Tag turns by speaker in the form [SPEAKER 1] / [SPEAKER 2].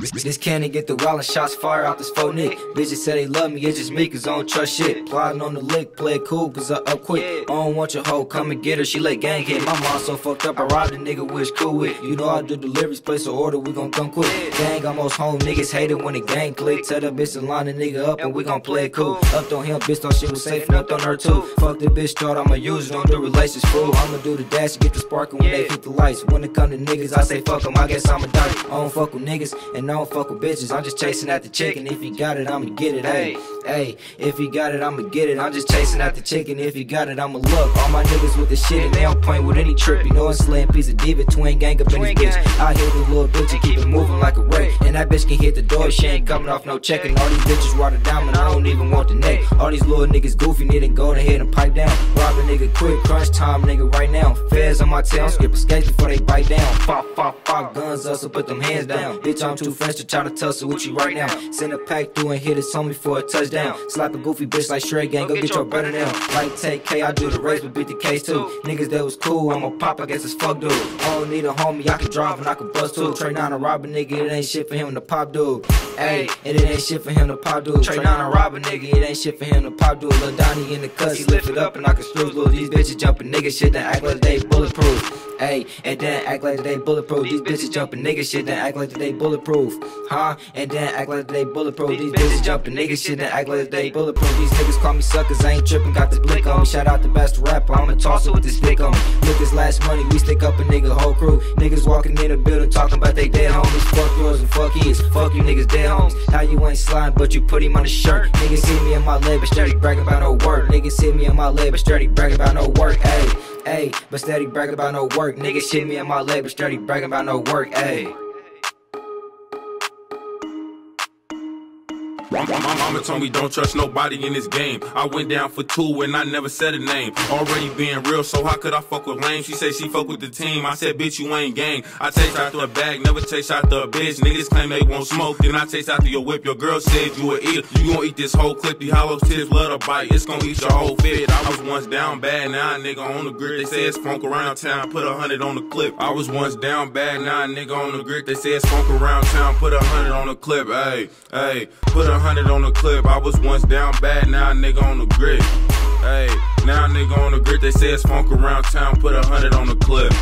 [SPEAKER 1] This cannon get the wildin' shots fire out this faux nick. Bitches say they love me, it's just me cause I don't trust shit. Plotting on the lick, play it cool cause I up quick. I don't want your hoe, come and get her, she let gang hit. My mom so fucked up, I robbed a nigga with cool with. You know I do deliveries, place an order, we gon' come quick. Gang almost home, niggas hate it when the gang click. Tell that bitch to line the nigga up and we gon' play it cool. Up on him, bitch thought she was safe and up on her too. Fuck the bitch, thought I'ma use it, don't do relations fool. I'ma do the dash and get the sparkle when they hit the lights. When it come to niggas, I say fuck 'em, I guess I'm a die. I don't fuck with niggas and I don't fuck with bitches. I'm just chasing at the chicken. If you got it, I'ma get it. Hey, hey, if you got it, I'ma get it. I'm just chasing at the chicken. If you got it, I'ma look. All my niggas with the shit and they don't point with any trip. You know I'm slaying piece of diva, twin gang up in this bitch. I hit the little bitch and keep it moving like a ray. And that bitch can hit the door, she ain't coming off no checking. All these bitches water diamond, I don't even want the neck. All these little niggas goofy, need to go ahead and pipe down. Rob a nigga quick, crunch time, nigga, right now. Feds on my tail, skip a skate before they bite down. Pop, pop, pop, guns up, so put them hands down. Bitch, I'm too fresh to try to tussle with you right now. Send a pack through and hit his homie for a touchdown. Slap a goofy bitch like Shrek Gang, go get your brother now. Like take K, I do the race, but beat the case too. Niggas that was cool, I'm a pop, I guess it's fuck dude. I don't need a homie, I can drive and I can bust too. Trey 9 a rob a nigga, it ain't shit for him to pop dude. Hey, and it ain't shit for him to pop dude. Trey 9 a rob a nigga, it ain't shit for him to pop dude. Lil Donny in the cuts, he lift it up and I can screw Little these bitches jumping nigga shit, then act like they bulletproof. Hey, and then act like they bulletproof. These bitches jumping nigga shit, then act like they bulletproof. Huh? And then act like they bulletproof. These bitches jumping nigga shit, then act like they bulletproof. These niggas call me suckers, I ain't tripping, got this blick on me. Shout out the best rapper, I'ma toss it with this dick on me. Look, this last money, we stick up a nigga whole crew. Niggas walking in the building talking about they dead homies. Fuck yours and fuck his. Fuck you niggas dead homies. Now you ain't slime, but you put him on the shirt. Niggas see me in my leg, but steady bragging about no work. Niggas see me in my leg, but steady bragging about no work. Ayy, ayy, but steady bragging about no work. Niggas shit me in my leg, but steady bragging about no work. Ayy.
[SPEAKER 2] My, mama told me don't trust nobody in this game. I went down for two and I never said a name. Already being real, so how could I fuck with lame? She said she fuck with the team. I said, bitch, you ain't gang. I chase after a bag, never chase after a bitch. Niggas claim they won't smoke, then I chase after your whip. Your girl said you a eater. You gon' eat this whole clip. These hollow tips love to bite. It's gon' eat your whole fit. I once down bad, now nigga on the grid. They say it's funk around town, put a hundred on the clip. I was once down bad, now nigga on the grid. They say it's funk around town, put a hundred on the clip. Hey, hey, put a hundred on the clip. I was once down bad, now nigga on the grid. Hey, now nigga on the grid. They say it's funk around town, put a hundred on the clip.